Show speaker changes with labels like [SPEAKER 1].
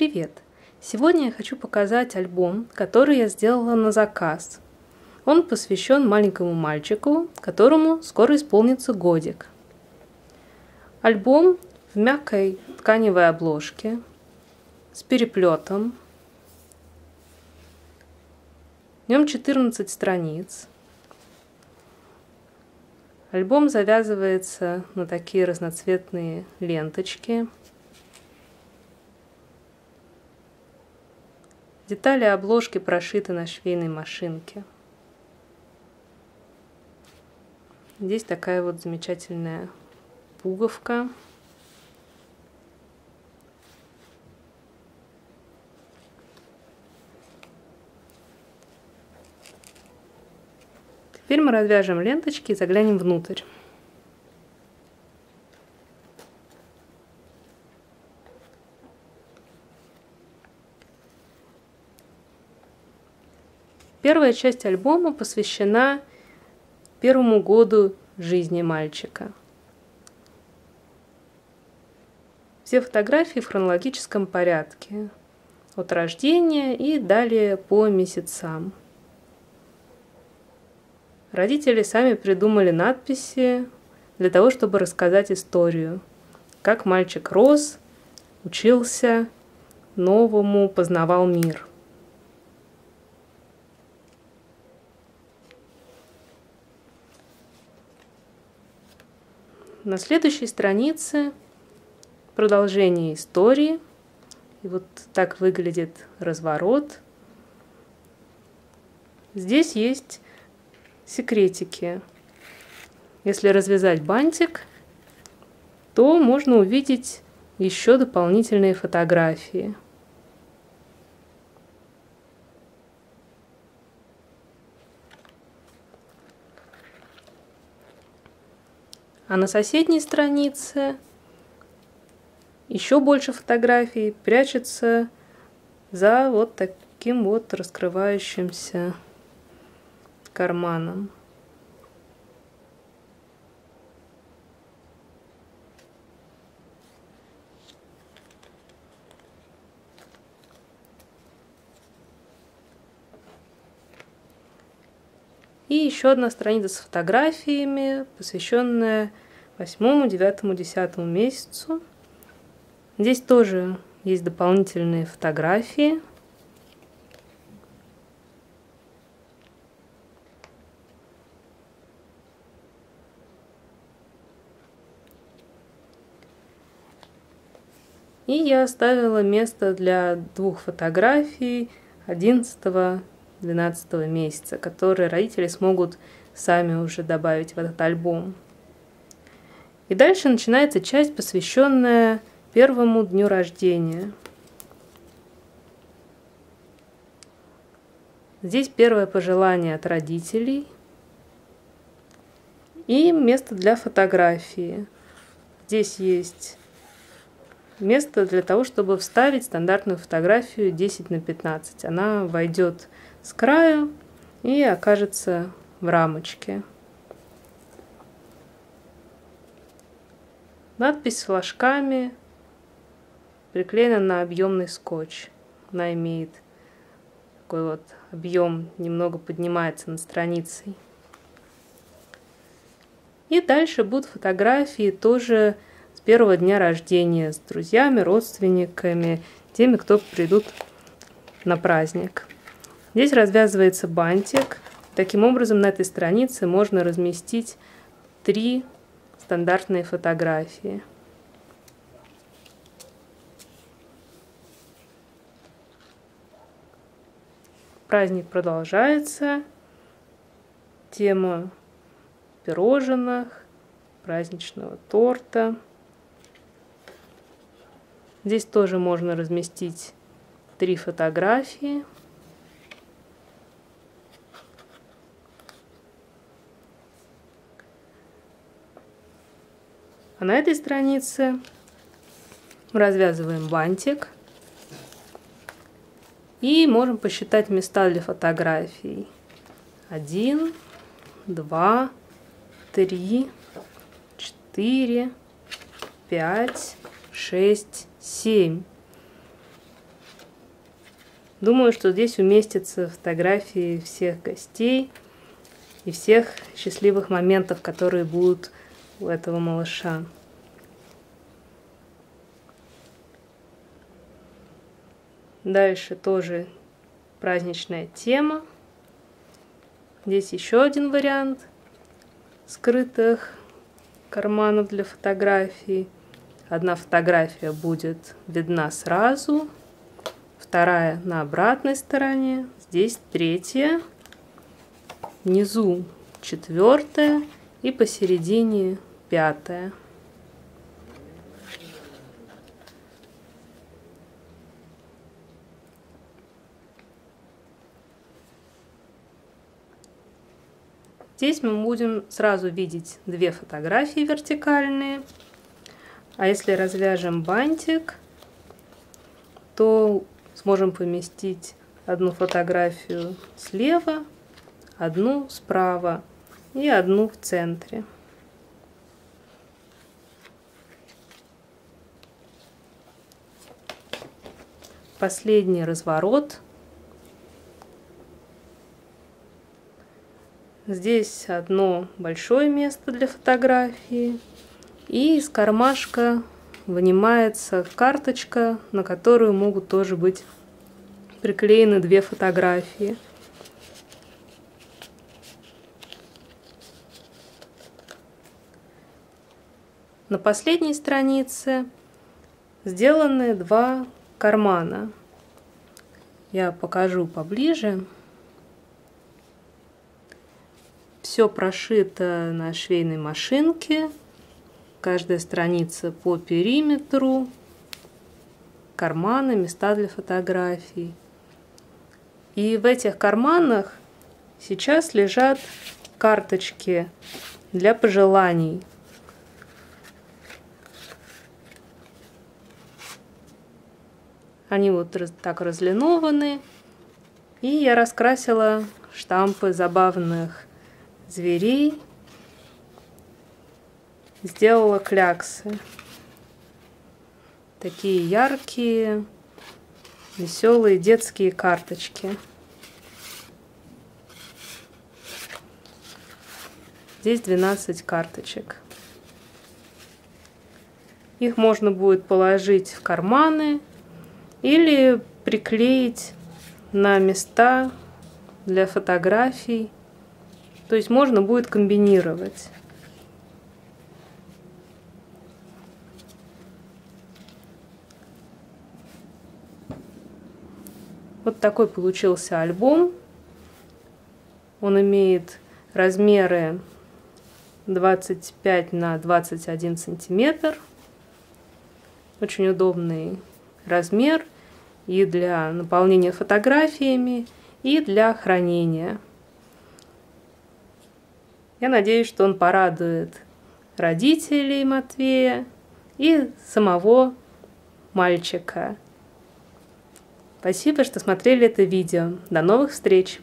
[SPEAKER 1] Привет! Сегодня я хочу показать альбом, который я сделала на заказ. Он посвящен маленькому мальчику, которому скоро исполнится годик. Альбом в мягкой тканевой обложке с переплетом. В нем 14 страниц. Альбом завязывается на такие разноцветные ленточки. Детали обложки прошиты на швейной машинке. Здесь такая вот замечательная пуговка. Теперь мы развяжем ленточки и заглянем внутрь. Первая часть альбома посвящена первому году жизни мальчика. Все фотографии в хронологическом порядке, от рождения и далее по месяцам. Родители сами придумали надписи для того, чтобы рассказать историю, как мальчик рос, учился, новому познавал мир. На следующей странице продолжение истории. И вот так выглядит разворот. Здесь есть секретики. Если развязать бантик, то можно увидеть еще дополнительные фотографии. А на соседней странице еще больше фотографий прячется за вот таким вот раскрывающимся карманом. И еще одна страница с фотографиями, посвященная восьмому, девятому, десятому месяцу. Здесь тоже есть дополнительные фотографии. И я оставила место для двух фотографий 11-12 месяца, которые родители смогут сами уже добавить в этот альбом. И дальше начинается часть, посвященная первому дню рождения. Здесь первое пожелание от родителей и место для фотографии. Здесь есть место для того, чтобы вставить стандартную фотографию 10 на 15. Она войдет с краю и окажется в рамочке. Надпись с флажками приклеена на объемный скотч. Она имеет такой вот объем, немного поднимается над страницей. И дальше будут фотографии тоже с первого дня рождения, с друзьями, родственниками, теми, кто придут на праздник. Здесь развязывается бантик. Таким образом, на этой странице можно разместить три стандартные фотографии. Праздник продолжается. Тема пирожных, праздничного торта. Здесь тоже можно разместить три фотографии. А на этой странице развязываем бантик и можем посчитать места для фотографий. Один, два, три, четыре, пять, шесть, семь. Думаю, что здесь уместятся фотографии всех гостей и всех счастливых моментов, которые будут у этого малыша. Дальше тоже праздничная тема. Здесь еще один вариант скрытых карманов для фотографий. Одна фотография будет видна сразу, вторая на обратной стороне, здесь третья, внизу четвертая и посередине пятая. Здесь мы будем сразу видеть две фотографии вертикальные. А если развяжем бантик, то сможем поместить одну фотографию слева, одну справа и одну в центре. Последний разворот – Здесь одно большое место для фотографии. И из кармашка вынимается карточка, на которую могут тоже быть приклеены две фотографии. На последней странице сделаны два кармана. Я покажу поближе. Все прошито на швейной машинке. Каждая страница по периметру. Карманы, места для фотографий. И в этих карманах сейчас лежат карточки для пожеланий. Они вот так разлинованы. И я раскрасила штампы забавных зверей, сделала кляксы. Такие яркие, веселые детские карточки. Здесь 12 карточек. Их можно будет положить в карманы или приклеить на места для фотографий то есть можно будет комбинировать. Вот такой получился альбом. Он имеет размеры 25 на 21 сантиметр. Очень удобный размер и для наполнения фотографиями, и для хранения. Я надеюсь, что он порадует родителей Матвея и самого мальчика. Спасибо, что смотрели это видео. До новых встреч!